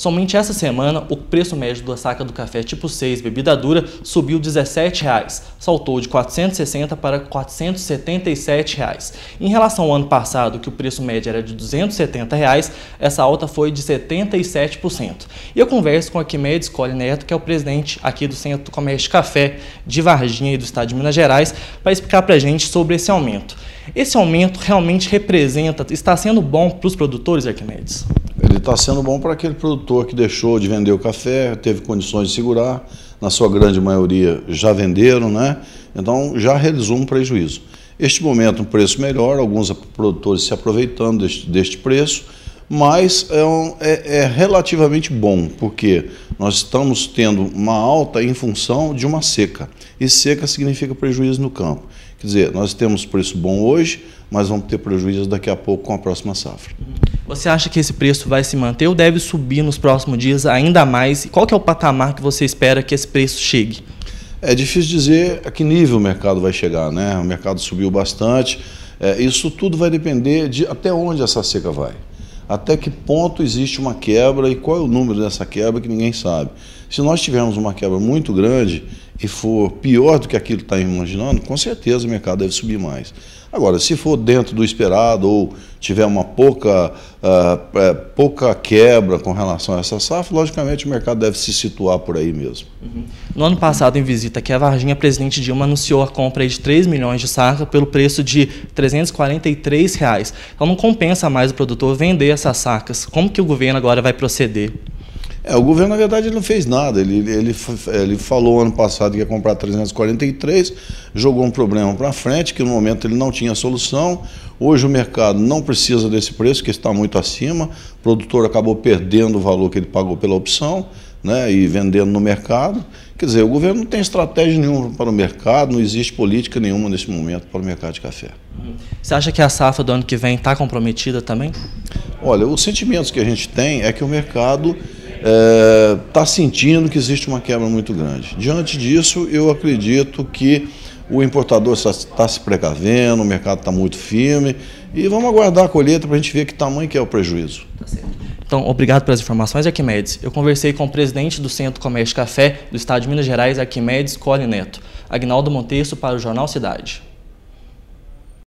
Somente essa semana, o preço médio da saca do café tipo 6, bebida dura, subiu R$ 17,00, saltou de R$ 460 para 477 reais. Em relação ao ano passado, que o preço médio era de 270 reais, essa alta foi de 77%. E eu converso com a Quimedes Cole Neto, que é o presidente aqui do Centro do Comércio de Café de Varginha e do Estado de Minas Gerais, para explicar para a gente sobre esse aumento. Esse aumento realmente representa, está sendo bom para os produtores, Arquimedes? Ele está sendo bom para aquele produtor que deixou de vender o café, teve condições de segurar, na sua grande maioria já venderam, né? Então já realizou um prejuízo. Este momento um preço melhor, alguns produtores se aproveitando deste, deste preço, mas é, um, é, é, relativamente bom, porque nós estamos tendo uma alta em função de uma seca. E seca significa prejuízo no campo. Quer dizer, nós temos preço bom hoje, mas vamos ter prejuízo daqui a pouco com a próxima safra. Você acha que esse preço vai se manter ou deve subir nos próximos dias ainda mais? Qual que é o patamar que você espera que esse preço chegue? É difícil dizer a que nível o mercado vai chegar, né? O mercado subiu bastante. É, isso tudo vai depender de até onde essa seca vai até que ponto existe uma quebra e qual é o número dessa quebra que ninguém sabe. Se nós tivermos uma quebra muito grande e for pior do que aquilo que está imaginando, com certeza o mercado deve subir mais. Agora, se for dentro do esperado ou tiver uma pouca, uh, pouca quebra com relação a essa safra, logicamente o mercado deve se situar por aí mesmo. Uhum. No ano passado, em visita aqui a Varginha, presidente Dilma anunciou a compra de 3 milhões de sacas pelo preço de 343 reais. Então não compensa mais o produtor vender essas sacas. Como que o governo agora vai proceder? É, o governo, na verdade, ele não fez nada. Ele, ele, ele falou ano passado que ia comprar 343, jogou um problema para frente, que no momento ele não tinha solução. Hoje o mercado não precisa desse preço, que está muito acima. O produtor acabou perdendo o valor que ele pagou pela opção né, e vendendo no mercado. Quer dizer, o governo não tem estratégia nenhuma para o mercado, não existe política nenhuma nesse momento para o mercado de café. Você acha que a safra do ano que vem está comprometida também? Olha, os sentimentos que a gente tem é que o mercado está é, sentindo que existe uma quebra muito grande. Diante disso, eu acredito que o importador está se precavendo, o mercado está muito firme e vamos aguardar a colheita para a gente ver que tamanho que é o prejuízo. Tá então, obrigado pelas informações, Arquimedes. Eu conversei com o presidente do Centro Comércio Café do Estado de Minas Gerais, Arquimedes Cole Neto. Agnaldo Monteiro para o Jornal Cidade.